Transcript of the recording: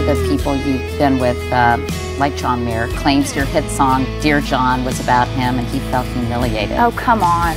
The people you've been with, uh, like John Mayer, claims your hit song, Dear John, was about him and he felt humiliated. Oh, come on.